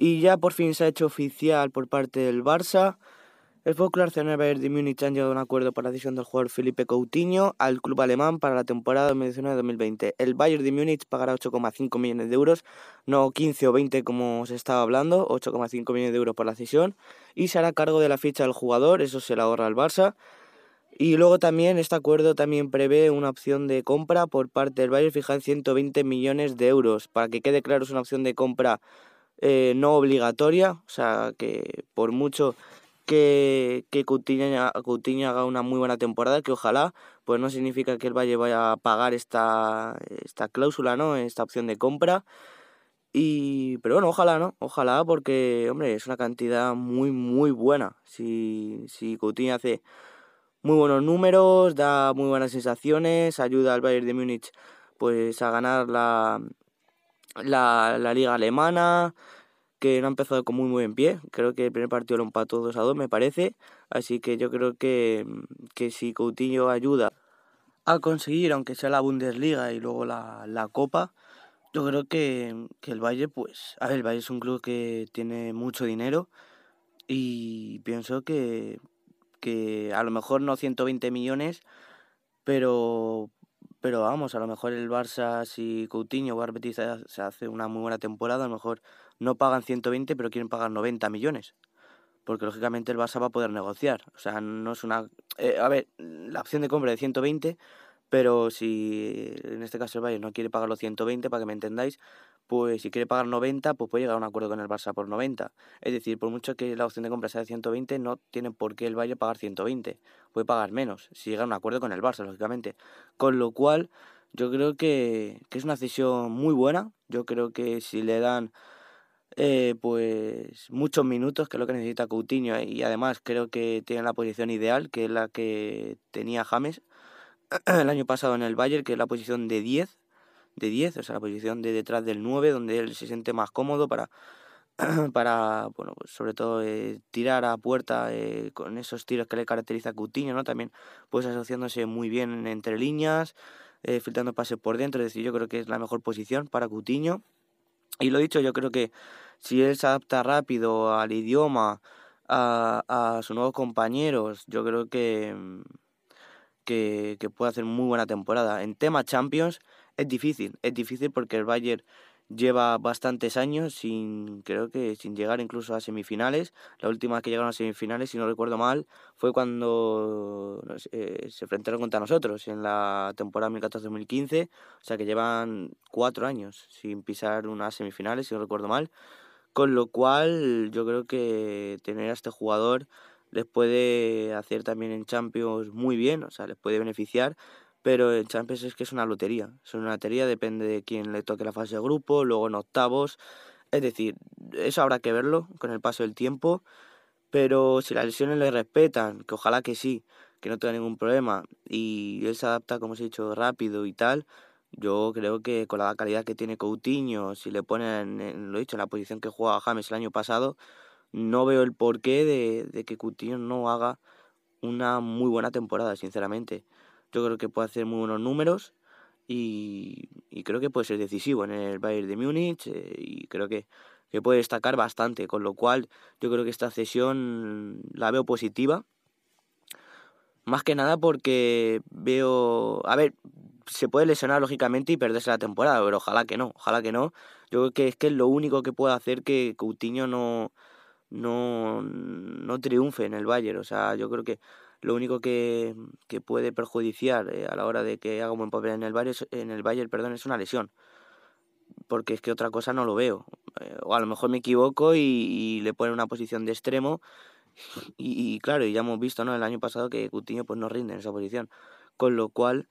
Y ya por fin se ha hecho oficial por parte del Barça. El Fútbol Bayern de Múnich han llegado a un acuerdo para la decisión del jugador Felipe Coutinho al club alemán para la temporada 2019-2020. El Bayern de Múnich pagará 8,5 millones de euros, no 15 o 20 como se estaba hablando, 8,5 millones de euros por la cesión y se hará cargo de la ficha del jugador, eso se la ahorra el Barça. Y luego también este acuerdo también prevé una opción de compra por parte del Bayern fija en 120 millones de euros. Para que quede claro, es una opción de compra eh, no obligatoria, o sea que por mucho que, que Coutinho, haga una muy buena temporada, que ojalá, pues no significa que el Valle vaya a pagar esta, esta cláusula, ¿no? Esta opción de compra. Y, pero bueno, ojalá, ¿no? Ojalá porque, hombre, es una cantidad muy, muy buena. Si, si Coutinho hace muy buenos números, da muy buenas sensaciones, ayuda al Bayern de Múnich pues a ganar la, la, la liga alemana, que no ha empezado con muy buen pie. Creo que el primer partido lo empató 2 a 2, me parece. Así que yo creo que, que si Coutinho ayuda a conseguir, aunque sea la Bundesliga y luego la, la Copa, yo creo que, que, el Valle, pues, a ver, el Valle es un club que tiene mucho dinero y pienso que, que a lo mejor no 120 millones, pero pero vamos, a lo mejor el Barça, si Coutinho o Arbetis se hace una muy buena temporada, a lo mejor no pagan 120, pero quieren pagar 90 millones. Porque lógicamente el Barça va a poder negociar. O sea, no es una... Eh, a ver, la opción de compra de 120, pero si en este caso el Bayern no quiere pagar los 120, para que me entendáis, pues si quiere pagar 90, pues puede llegar a un acuerdo con el Barça por 90. Es decir, por mucho que la opción de compra sea de 120, no tiene por qué el Bayern pagar 120. Puede pagar menos, si llega a un acuerdo con el Barça, lógicamente. Con lo cual, yo creo que, que es una decisión muy buena. Yo creo que si le dan eh, pues muchos minutos, que es lo que necesita Coutinho, y además creo que tiene la posición ideal, que es la que tenía James el año pasado en el Bayern, que es la posición de 10, de 10, o sea, la posición de detrás del 9, donde él se siente más cómodo para, para bueno, pues sobre todo eh, tirar a puerta eh, con esos tiros que le caracteriza a Coutinho, ¿no? También pues asociándose muy bien entre líneas, eh, filtrando pases por dentro, es decir, yo creo que es la mejor posición para Coutinho. Y lo dicho, yo creo que si él se adapta rápido al idioma, a, a sus nuevos compañeros, yo creo que que, puede hacer muy buena temporada. En tema Champions es difícil, es difícil porque el Bayern lleva bastantes años sin, creo que sin llegar incluso a semifinales. La última que llegaron a semifinales, si no recuerdo mal, fue cuando eh, se enfrentaron contra nosotros en la temporada 2014-2015. O sea que llevan cuatro años sin pisar unas semifinales, si no recuerdo mal. Con lo cual yo creo que tener a este jugador les puede hacer también en Champions muy bien, o sea, les puede beneficiar, pero en Champions es que es una lotería, es una lotería, depende de quién le toque la fase de grupo, luego en octavos, es decir, eso habrá que verlo con el paso del tiempo, pero si las lesiones le respetan, que ojalá que sí, que no tenga ningún problema, y él se adapta, como os he dicho, rápido y tal, yo creo que con la calidad que tiene Coutinho, si le ponen, en, lo dicho, en la posición que jugaba James el año pasado, no veo el porqué de, de que Coutinho no haga una muy buena temporada, sinceramente. Yo creo que puede hacer muy buenos números y, y creo que puede ser decisivo en el Bayern de Múnich eh, y creo que, que puede destacar bastante, con lo cual yo creo que esta cesión la veo positiva. Más que nada porque veo, a ver, se puede lesionar lógicamente y perderse la temporada, pero ojalá que no, ojalá que no. Yo creo que es que es lo único que puede hacer que Coutinho no, no, no triunfe en el Bayern. O sea, yo creo que lo único que, que puede perjudiciar eh, a la hora de que haga un buen papel en el Bayern, en el Bayern perdón, es una lesión. Porque es que otra cosa no lo veo. Eh, o a lo mejor me equivoco y, le pone una posición de extremo. Y, claro, ya hemos visto ¿no? el año pasado que Coutinho pues, no rinde en esa posición. Con lo cual,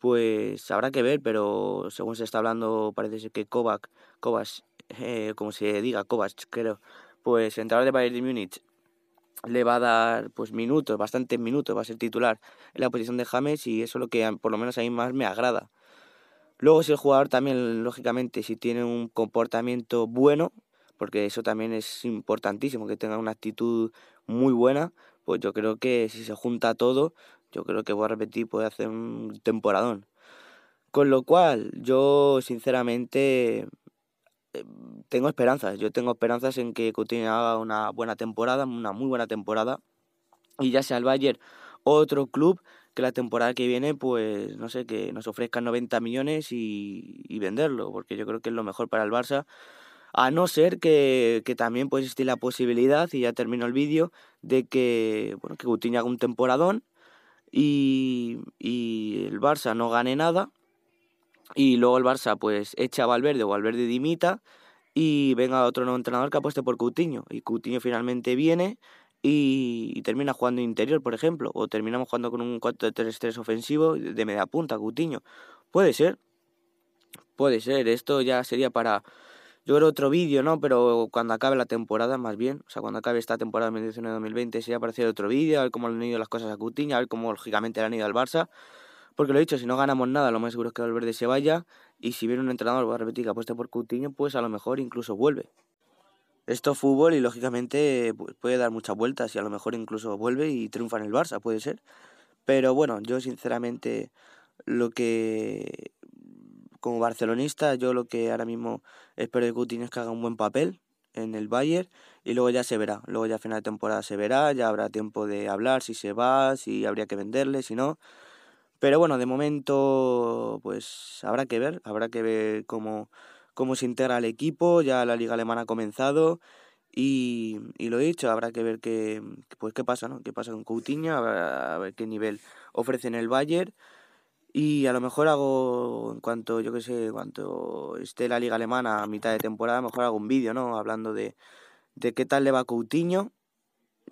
pues habrá que ver, pero según se está hablando, parece ser que Kovac, Kovac, eh, como se diga, Kovac, creo, pues el de Bayern de Múnich le va a dar pues minutos, bastantes minutos, va a ser titular en la posición de James y eso es lo que por lo menos a mí más me agrada. Luego si el jugador también, lógicamente, si tiene un comportamiento bueno, porque eso también es importantísimo, que tenga una actitud muy buena, pues yo creo que si se junta todo, yo creo que voy a repetir, puede hacer un temporadón. Con lo cual, yo sinceramente tengo esperanzas. Yo tengo esperanzas en que Coutinho haga una buena temporada, una muy buena temporada. Y ya sea el Bayern o otro club que la temporada que viene, pues no sé, que nos ofrezcan 90 millones y, y venderlo, porque yo creo que es lo mejor para el Barça. A no ser que, que también puede existir la posibilidad, y ya termino el vídeo, de que, bueno, que Coutinho haga un temporadón y, y el Barça no gane nada y luego el Barça pues echa a Valverde o Valverde dimita y venga otro nuevo entrenador que apueste por Coutinho y Coutinho finalmente viene y, termina jugando interior, por ejemplo, o terminamos jugando con un 4-3-3 ofensivo de media punta, Coutinho. Puede ser, puede ser, esto ya sería para, yo creo, otro vídeo, ¿no? Pero cuando acabe la temporada, más bien, o sea, cuando acabe esta temporada 2019-2020, sería para hacer otro vídeo, a ver cómo le han ido las cosas a Coutinho, a ver cómo lógicamente le han ido al Barça. Porque lo he dicho, si no ganamos nada, lo más seguro es que Valverde se vaya. Y si viene un entrenador, voy a repetir, que apueste por Coutinho, pues a lo mejor incluso vuelve. Esto es fútbol y lógicamente pues, puede dar muchas vueltas y a lo mejor incluso vuelve y triunfa en el Barça, puede ser. Pero bueno, yo sinceramente lo que como barcelonista, yo lo que ahora mismo espero de Coutinho es que haga un buen papel en el Bayern y luego ya se verá, luego ya a final de temporada se verá, ya habrá tiempo de hablar si se va, si habría que venderle, si no. Pero bueno, de momento pues habrá que ver, habrá que ver cómo, cómo se integra el equipo, ya la liga alemana ha comenzado y, y lo he dicho, habrá que ver qué, pues qué pasa, ¿no? qué pasa con Coutinho, a ver qué nivel ofrece en el Bayern y a lo mejor hago, en cuanto, yo qué sé, cuanto esté la liga alemana a mitad de temporada, a lo mejor hago un vídeo, ¿no? Hablando de, de qué tal le va Coutinho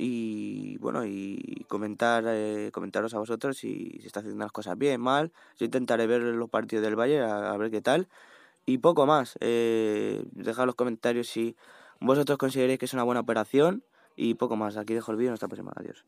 y bueno, y comentar, eh, comentaros a vosotros si se está haciendo las cosas bien, mal. Yo intentaré ver los partidos del Valle a, ver qué tal. Y poco más. Eh, dejad los comentarios si vosotros consideréis que es una buena operación. Y poco más. Aquí dejo el vídeo. Hasta la próxima. Adiós.